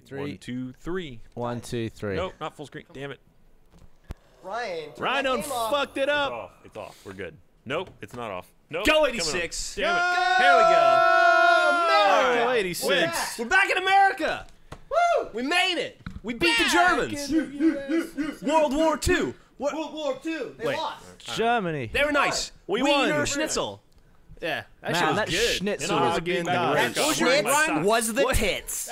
Two, One, three. two, three. One, two, three. Nope, not full screen. Damn it. Ryan. Ryan that done off. fucked it It's up. off. It's off. We're good. Nope, it's not off. Nope. Go 86. on. Damn it. Here we go. Oh, America. 86. We're back in America. Woo! We made it. We beat the Germans. World War II. What- World War II. They Wait. lost. Germany. They were nice. We Wiener won. Schnitzel. Yeah, that shit Man, was that good. schnitzel And was I'll good. get back to That America. I'm That wearing my schnitz socks. was the tits.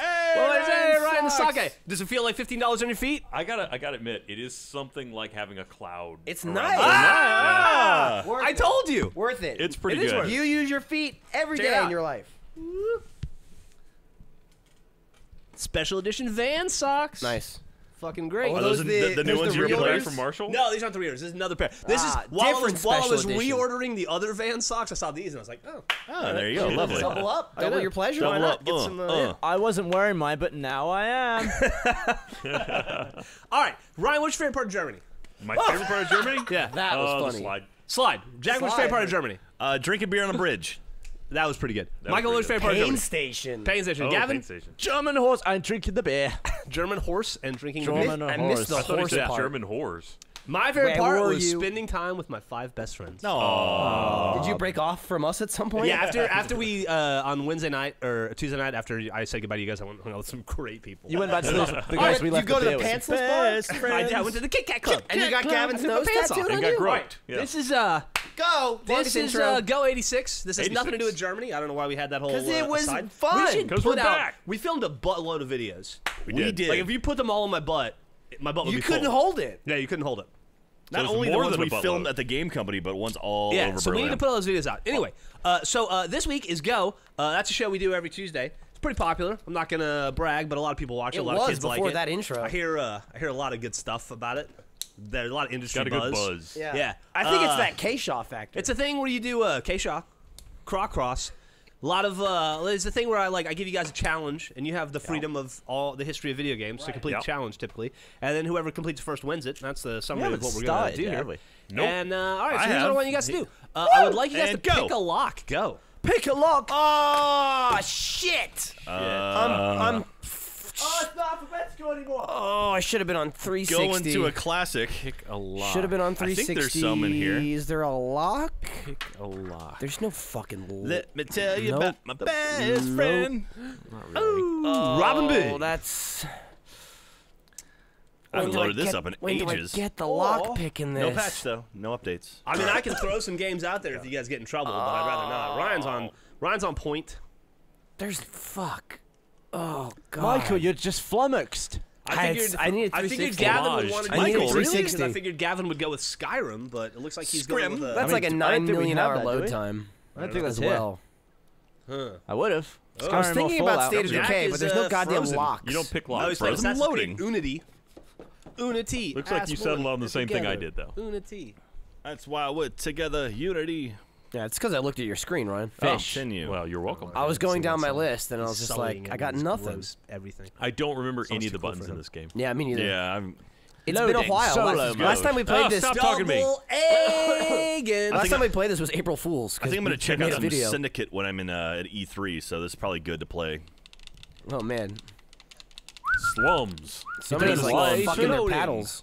Well, it's, hey, Ryan right in the sucks. socket. Does it feel like fifteen dollars on your feet? I gotta, I gotta admit, it is something like having a cloud. It's around nice. my- Ah. Worth I it. told you. Worth it. It's pretty It is good. worth You use your feet every day Check it day out. in your life. Special edition Van socks. Nice. Fucking great. Oh, Are those those the- the, the, new ones the you're real playing from Marshall? No, these aren't the readers. This is another pair. This Ah, is while I was while I was special edition. reordering the other Van socks. I saw these and I was like, oh, Oh, there you go. Shit. Lovely. Double up. Double your pleasure. Double Why not? up. Get Uh, some. Uh, uh. I wasn't wearing mine, but now I am. all right. Ryan, what's your favorite part of Germany? My favorite part of Germany? Yeah, That was Oh, funny. slide. slide. Jack, what's your favorite part of Germany? Uh, drinking beer on a bridge. That was pretty good. was Michael, what's your pretty favorite part of Pain Germany? station. Pain station. Oh, Gavin, paint station. German horse. I'm drinking the beer. German horse and drinking German beer. I missed the I thought he horse said part. German horse. My favorite Where part were was you? spending time with my five best friends. No. Did you break off from us at some point? Yeah, after after we uh, on Wednesday night or Tuesday night after I said goodbye to you guys, I went hung out with some great people. You went back to the, the All guys right, we you left go to the pantsless bar. I, did. I went to the Kit Kat Club. And you got Gavin's I took my nose pants tattooed off. on And got you? groped. Yeah. This is uh Go. this is intro. uh, Go 86. This has nothing to do with Germany. I don't know why we had that whole. Because it uh, was aside. fun. We should 'Cause put we're out. back. We filmed a buttload of videos. We We did. did. Like if you put them all in my butt, my butt would be. you be couldn't full. hold it. Yeah, you couldn't hold it. Not it's only the more ones than a we buttload. filmed at the game company, but ones all Yeah, over so we Berlin. need to put all those videos out. Anyway, uh, so uh, this week is Go. Uh, that's a show we do every Tuesday. It's pretty popular. I'm not gonna brag, but a lot of people watch it. It a lot was of kids like before it. that intro. I hear uh, I hear a lot of good stuff about it. There's a lot of industry Got a good buzz. Yeah. Yeah. I think it's Uh, that K-Shaw factor. It's a thing where you do uh, K-Shaw, Craw Cross. A lot of uh, it's a thing where I like I give you guys a challenge, and you have the freedom of all the history of video games to complete Yep. the challenge typically, and then whoever completes first wins it. That's the summary of what we're gonna do yet, here. have we? Nope. And uh, all right, so I here's what I have. want you guys to do. Uh, I would like you guys And to go. pick a lock. Go. Pick a lock. Oh shit! Uh, I'm. I'm. Oh, it's not alphabetical anymore. Oh, I should have been on 360. go into a classic. Pick a lock. Should have been on 360. I think 360. there's some in here. Is there a lock? Pick a lock. There's no fucking. L- Let me tell you Nope. about my best Nope. friend. Not really. Oh, Robin Oh, Big. that's. I haven't When do loaded this get- up in when ages. do I get the lockpick oh, in this? No patch though. No updates. I mean, I can throw some games out there if you guys get in trouble, but I'd rather not. Ryan's on. Ryan's on point. There's fuck. Oh god. Michael, you're just flummoxed. I had- I needed I figured Gavin would want to I do needed Michael, really? 360. Because I figured Gavin would go with Skyrim, but it looks like he's going with a. That's I like a mean, I don't nine think we million have hour that, load time I don't think as that's it. well. Huh. I would have. I was thinking about State of Jack Decay, but there's uh, no goddamn frozen. locks. You don't pick locks. he's Frozen Frozen loading. loading. Unity. Unity. Looks like Ass you woman. settled on the Get same thing I did, though. Unity. That's why we're together. Unity. Yeah, it's because I looked at your screen, Ryan. Fish. Continue. Well, you're welcome. I was going down my list, and I was just like, I got nothing. gross Everything. I don't remember Sounds any of the cool buttons in this game. Yeah, me neither. Yeah, I'm. It's been a while. Solo Last, mode. last time we played Oh, this, stop talking to me. Double A last time we played this was April Fools. I think I'm gonna check out some video. Syndicate when I'm in uh, at E3, so this is probably good to play. Oh man, Slums. somebody's does like like fucking their loading. paddles.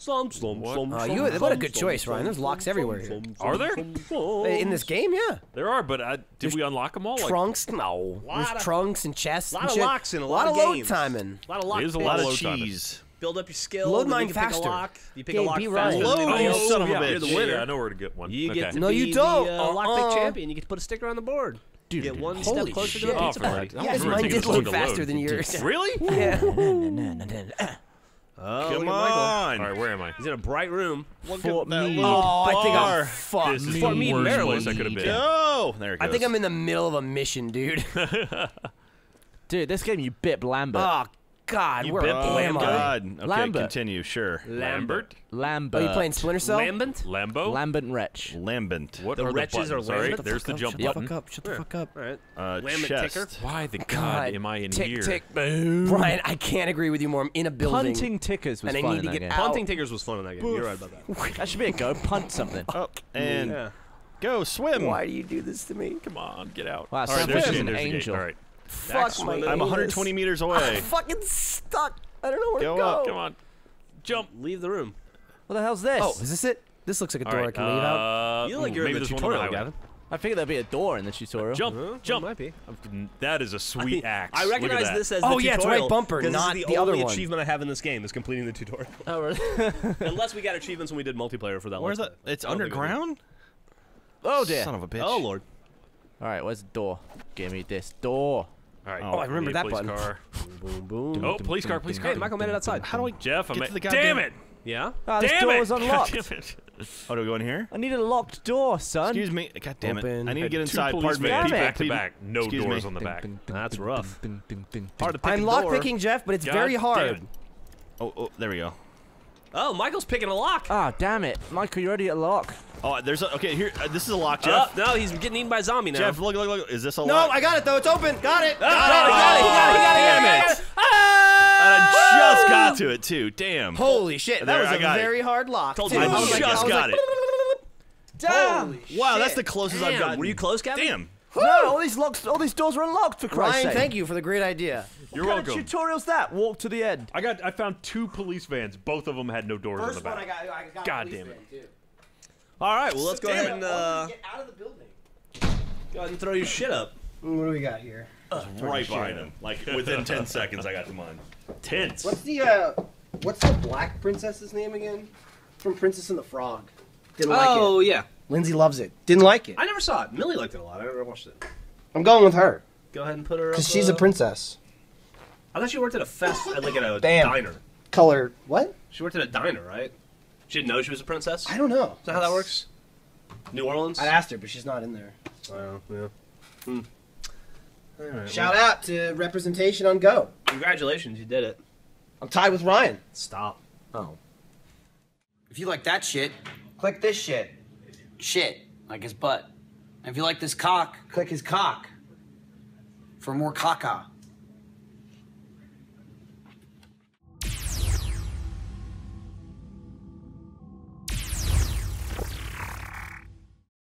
Slum, slum, What? slum, Uh, slum, you- what a good slum, choice, slum, Ryan. There's locks slum, everywhere slum, here. slum, Are there? slum, slum. In this game, yeah. There are, but I, did we unlock them all? Like, Trunks, no. There's of- trunks and chests. A lot and of shit. locks in a lot lot of of load timing. A lot of lock It is a A lot of cheese. Build up your skill. Load then mine you pick faster. A lock. You pick Okay, a lock be faster. Ryan. Load, anybody you else. son of a You're the winner. Yeah, I know where to get one. You okay. get to No, be you don't. the uh, lockpick Uh-uh. champion. You get to put a sticker on the board. You get one step closer to shit. a Oh, pizza for party. that. Yeah, mine did load faster than yours. Really? Yeah. Oh, look Come on. All right, where am I? He's in a bright room. Fort that Meade. Oh, I think bar. I'm fucked. This is For the me, worst Maryland. place I could have been. Go. There it goes. I think I'm in the middle of a mission, dude. Dude, this game you bit Lambert. oh God, You where bit am I? God. Okay, Lambert. continue. Sure. Lambert? Lambert. Are you playing Splinter Cell? Lambent? Lambo? Lambert and Wretch. Lambent. What The are wretches the are buttons? All right, Lambent? there's the jump button. Shut the fuck up. Shut the fuck up. All right. Uh, Lambent chest. ticker. Why the god, God. am I in tick, here? Tick, tick. Boom. Brian, I can't agree with you more. I'm in a building. Punting tickers was And I fun need in to get game. out. Punting tickers was fun in that game. You're right about that. That should be a go. Punt something. Oh, and Yeah. go swim. Why do you do this to me? Come on, get out. Wow, All right, there's Fish the- is an there's the gate. angel. All right. Fuck my swimming. I'm anus. 120 meters away. I'm fucking stuck. I don't know where Go to go. up, Come on. Jump. Leave the room. What the hell's this? Oh, is this it? This looks like a All door I right. can leave out. Uh, You look like ooh, you're in the there's one on tutorial, highway. Gavin. I figured that'd be a door in the tutorial. Jump. Huh? Jump. Might be. That is a sweet axe. I recognize this as Oh, the yeah, it's right tutorial. bumper, 'cause this not is the, the other only one. achievement I have in this game is completing the tutorial. Oh, really? Unless we got achievements when we did multiplayer for that. One. Where's Let's that? It's I don't think we did. underground. oh dear. Son of a bitch. Oh lord. All right, where's the door? Give me this door. All right. Oh, I remember that police button. Car. Boom boom. Oh, police car, police car. Hey, Michael made it outside. How do I Geoff, I'm get at. to the Damn it! Yeah. Ah, this Damn door it! was unlocked. God damn it. Oh, do we go in here? I need a locked door, son. Excuse me. God damn it. Open. I need to get inside. police Pardon me. vans Damn back to back. No Excuse doors me. on the back. That's rough. Hard to pick I'm a lock picking Geoff, but it's God very hard. Oh, oh, there we go. Oh, Michael's picking a lock. Ah, damn it, Michael, you're already at a lock. Oh, there's a, okay. Here, uh, this is a lock, Oh, Geoff. no, he's getting eaten by a zombie now. Geoff, look, look, look. Is this a No, lock? I got it though. It's open. Got it. Ah, got it, he got it, he got it, he got it, Damn it. got it. I just got to it too. Damn. Holy shit! That There, was I a got it. very hard lock. Told too. you. I I was like- like- just I was got like, it. Damn. Wow, that's the closest I've Damn, gotten. were you close, Gavin? Damn. No, all these locks, all these doors are unlocked for Christ's Ryan, sake. thank you for the great idea. You're What kind welcome. of tutorial's that? Walk to the end. I got. I found two police vans. Both of them had no doors on the back. got, I got God damn it. All right, well, let's go Damn ahead and uh, Get out of the building. go ahead and throw your shit up. What do we got here? Right behind him. Like within 10 seconds, I got to mine. Tense. What's the uh, what's the black princess's name again? From Princess and the Frog. Didn't like Oh it. yeah, Lindsay loves it. Didn't like it. I never saw it. Millie liked it a lot. I never watched it. I'm going with her Go ahead and put her. because up, she's a uh, princess. I thought she worked at a fest, at, like at a Damn. diner. Color what? She worked at a diner, right? She didn't know she was a princess. I don't know. Is that how that works? New Orleans. I asked her, but she's not in there. Oh, yeah. Hmm. All right, Shout out to representation on Go. congratulations, you did it. I'm tied with Ryan. Stop. Oh. If you like that shit, Click this shit. shit, like his butt. And if you like this cock, Click his cock. for more caca.